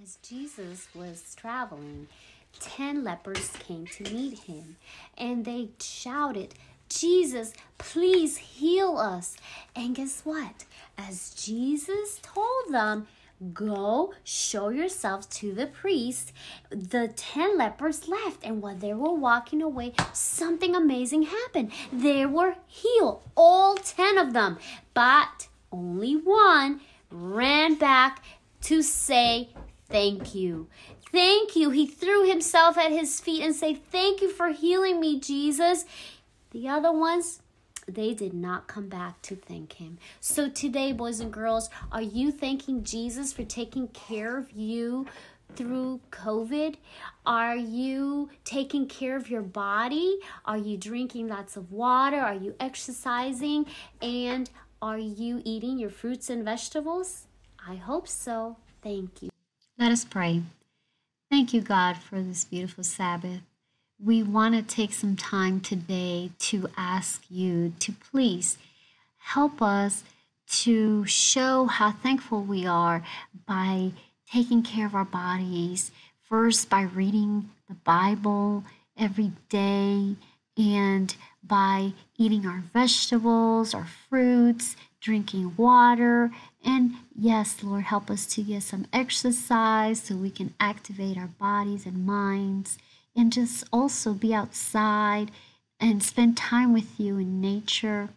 As Jesus was traveling, ten lepers came to meet him, and they shouted, Jesus, please heal us. And guess what? As Jesus told them, Go show yourself to the priest. The ten lepers left, and while they were walking away, something amazing happened. They were healed, all ten of them, but only one ran back to say Thank you. Thank you. He threw himself at his feet and said, Thank you for healing me, Jesus. The other ones, they did not come back to thank him. So today, boys and girls, are you thanking Jesus for taking care of you through COVID? Are you taking care of your body? Are you drinking lots of water? Are you exercising? And are you eating your fruits and vegetables? I hope so. Thank you. Let us pray. Thank you, God, for this beautiful Sabbath. We want to take some time today to ask you to please help us to show how thankful we are by taking care of our bodies, first by reading the Bible every day and by eating our vegetables, our fruits, drinking water, and yes, Lord, help us to get some exercise so we can activate our bodies and minds and just also be outside and spend time with you in nature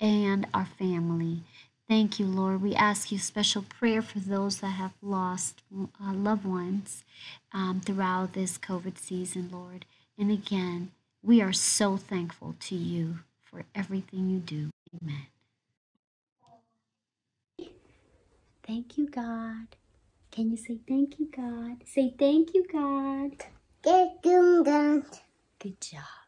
and our family. Thank you, Lord. We ask you special prayer for those that have lost uh, loved ones um, throughout this COVID season, Lord. And again, we are so thankful to you for everything you do. Amen. Thank you, God. Can you say thank you, God? Say thank you, God. Thank you, God. Good job.